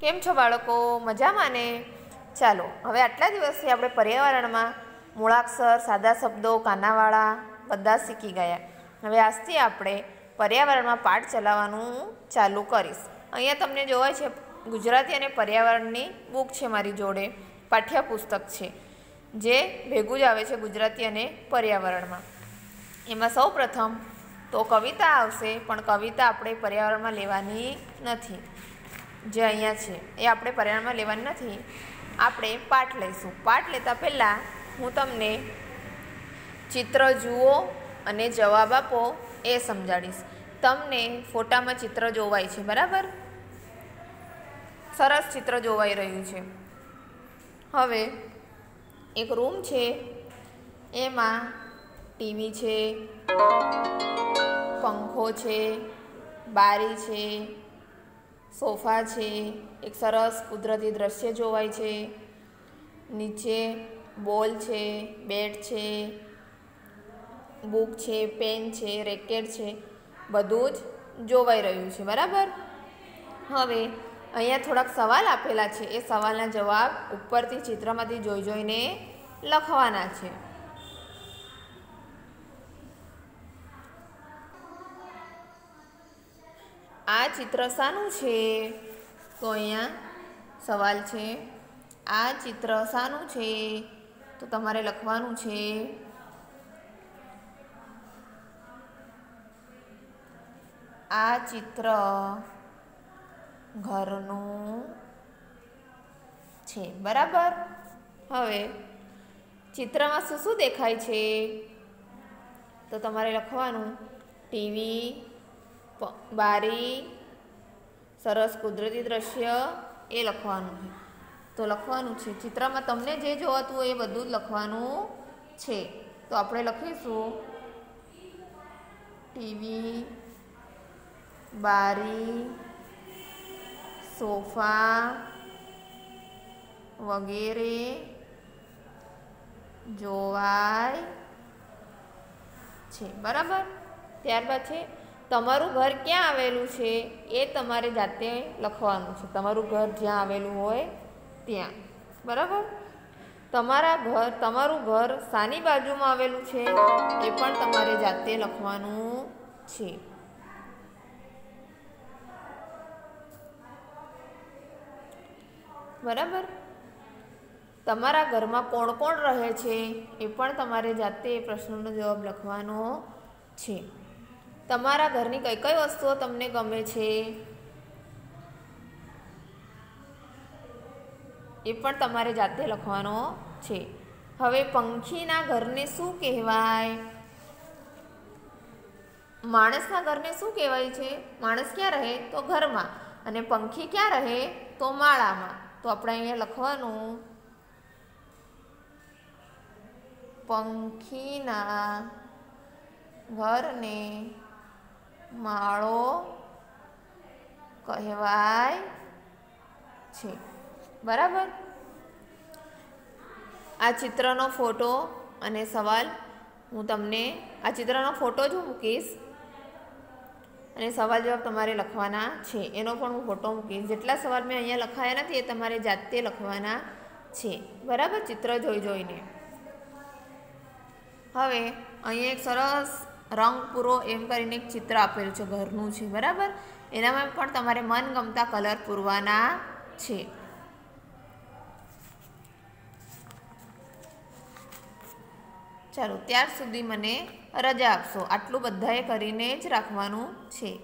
કેમ છો બાળકો? મજામાં ને? ચાલો, હવે આટલા દિવસથી આપણે પર્યાવરણમાં મૂળાક્ષર, સાદા શબ્દો, કાનાવાળા બધા શીખી ગયા. હવે આજથી આપણે પર્યાવરણમાં પાઠ ચલાવવાનું ચાલુ કરીશ. અહીંયા તમને જોવાય છે, ગુજરાતી અને પર્યાવરણની બુક છે મારી જોડે, પાઠ્યપુસ્તક છે, જે ભેગું જ આવે છે ગુજરાતી અને પર્યાવરણમાં. એમાં સૌ પ્રથમ તો કવિતા આવશે, પણ કવિતા આપણે પર્યાવરણમાં લેવાની નથી. જે અહીંયા છે, એ આપણે પરિણામમાં લેવાની નથી. આપણે પાઠ લઈશું. પાઠ લેતા પહેલાં હું તમને ચિત્ર જુઓ અને જવાબ આપો એ સમજાડીશ. તમને ફોટામાં ચિત્ર જોવાય છે, બરાબર? સરસ ચિત્ર જોવાઈ રહ્યું છે. હવે એક રૂમ છે, એમાં ટીવી છે, પંખો છે, બારી છે સોફા છે, એક સરસ કુદરતી દ્રશ્ય જોવાય છે. નીચે બોલ છે, બેટ છે, બુક છે, પેન છે, રેકેટ છે, બધું જ જોવાઈ રહ્યું છે, બરાબર? હવે અહીંયા થોડાક સવાલ આપેલા છે, એ સવાલના જવાબ ઉપરથી ચિત્રમાંથી જોઈ જોઈને લખવાના છે. આ ચિત્ર શાનું છે? તો અહીંયા સવાલ છે, આ ચિત્ર શાનું છે? તો તમારે લખવાનું છે, આ ચિત્ર ઘરનું છે, બરાબર? હવે ચિત્રમાં શું શું દેખાય છે? તો તમારે લખવાનું ટીવી બારી, સરસ કુદરતી દ્રશ્ય, એ લખવાનું છે. તો લખવાનું છે. ચિત્રમાં તમને જે જોવાતું હોય એ બધું જ લખવાનું છે. તો આપણે લખીશું. ટીવી, બારી, સોફા વગેરે, જોવાય છે. બરાબર? ત્યારબાદ છે તમારું ઘર ક્યાં આવેલું છે એ તમારે જાતે લખવાનું છે. તમારું ઘર જ્યાં આવેલું હોય ત્યાં. બરાબર? તમારા ઘર, તમારું ઘર સાની બાજુમાં આવેલું છે એ પણ તમારે જાતે લખવાનું છે. બરાબર? તમારા ઘરમાં કોણ કોણ રહે છે એ પણ તમારે જાતે એ પ્રશ્નનો જવાબ લખવાનો છે. તમારા ઘરની કઈ કઈ વસ્તુઓ તમને ગમે છે? એ પણ તમારે જાતે લખવાનો છે. હવે પંખીના ઘરને શું કહેવાય? માણસના ઘરને શું કહેવાય છે? માણસ ક્યાં રહે? તો ઘરમાં. અને પંખી ક્યાં રહે? તો માળામાં. તો આપણે અહીંયા લખવાનું. પંખીના ઘરને માળો કહેવાય છે. બરાબર? આ ચિત્રનો ફોટો અને સવાલ હું તમને, આ ચિત્રનો ફોટો જ હું મૂકીશ અને સવાલ જવાબ તમારે લખવાના છે. એનો પણ હું ફોટો મૂકીશ. જેટલા સવાલ મેં અહીંયા લખાયા નથી એ તમારે જાતે લખવાના છે. બરાબર? ચિત્ર જોઈ જોઈને. હવે, અહીંયા એક સરસ રંગ પૂરો એમ કરીને એક ચિત્ર આપેલું છે ઘરનું છે, બરાબર? એનામાં પણ તમારે મનગમતા કલર પૂરવાના છે. ચાલો, ત્યાર સુધી મને રજા આપશો. આટલું બધાએ કરીને જ રાખવાનું છે.